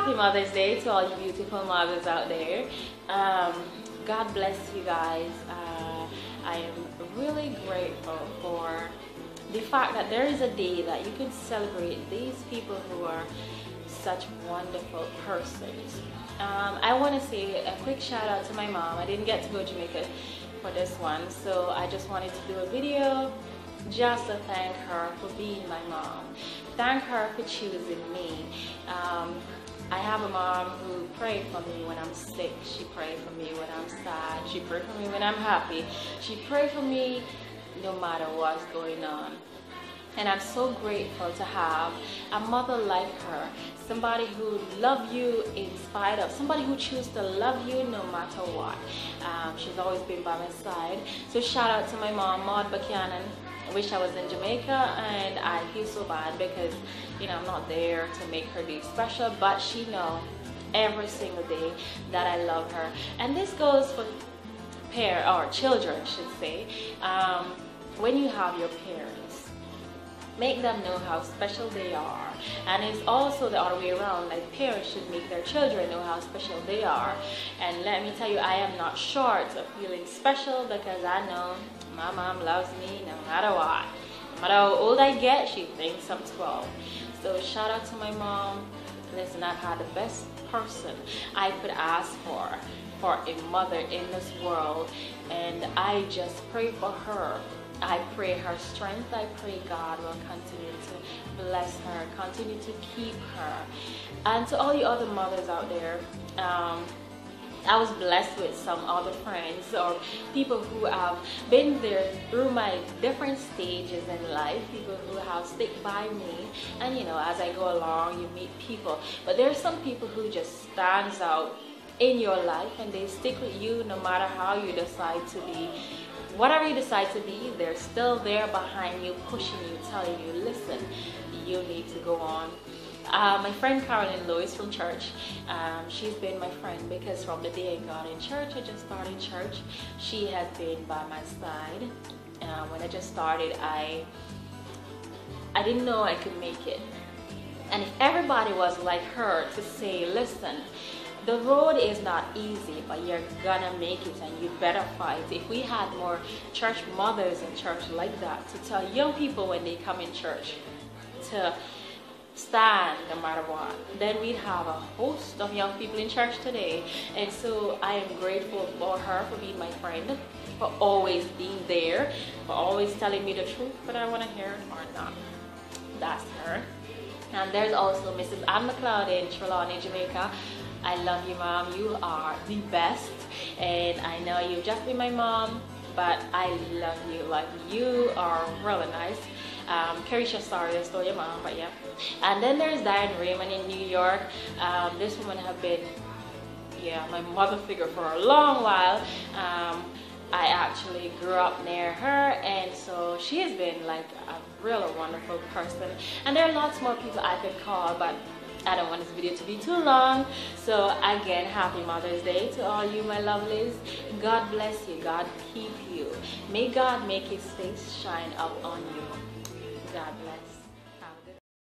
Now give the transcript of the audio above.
happy Mother's Day to all you beautiful mothers out there. Um, God bless you guys. Uh, I am really grateful for the fact that there is a day that you can celebrate these people who are such wonderful persons. Um, I want to say a quick shout out to my mom. I didn't get to go to Jamaica for this one, so I just wanted to do a video just to thank her for being my mom. Thank her for choosing me. Um, I have a mom who prayed for me when I'm sick. She prayed for me when I'm sad. She prayed for me when I'm happy. She prayed for me no matter what's going on. And I'm so grateful to have a mother like her, somebody who love you in spite of, somebody who chooses to love you no matter what. Um, she's always been by my side. So shout out to my mom, Maud Buchanan. I wish I was in Jamaica and I feel so bad because, you know, I'm not there to make her day special, but she know every single day that I love her. And this goes for pair or children, should say. Um, when you have your parents, make them know how special they are. And it's also the other way around, like parents should make their children know how special they are. And let me tell you, I am not short of feeling special because I know my mom loves me no matter what. No matter how old I get, she thinks I'm 12. So shout out to my mom. Listen, I've had the best person I could ask for for a mother in this world and I just pray for her I pray her strength. I pray God will continue to bless her, continue to keep her. And to all the other mothers out there, um, I was blessed with some other friends or people who have been there through my different stages in life, people who have stick by me. And you know, as I go along, you meet people. But there are some people who just stands out in your life and they stick with you no matter how you decide to be whatever you decide to be, they're still there behind you, pushing you, telling you, listen, you need to go on. Uh, my friend Carolyn Lewis from church, um, she's been my friend because from the day I got in church, I just started church, she has been by my side. Uh, when I just started, I, I didn't know I could make it. And if everybody was like her to say, listen, the road is not easy, but you're gonna make it and you better fight. If we had more church mothers in church like that to tell young people when they come in church to stand no matter what, then we'd have a host of young people in church today. And so I am grateful for her for being my friend, for always being there, for always telling me the truth, whether I want to hear it or not. That's her. And there's also Mrs. Anne McLeod in Trelawny, Jamaica. I love you, mom. You are the best. And I know you've just been my mom, but I love you. Like, you are really nice. Um, Carisha, sorry, I stole your mom, but yeah. And then there's Diane Raymond in New York. Um, this woman have been, yeah, my mother figure for a long while. Um, I actually grew up near her and so she has been like a real wonderful person and there are lots more people I could call but I don't want this video to be too long. So again, happy Mother's Day to all you my lovelies. God bless you. God keep you. May God make his face shine up on you. God bless.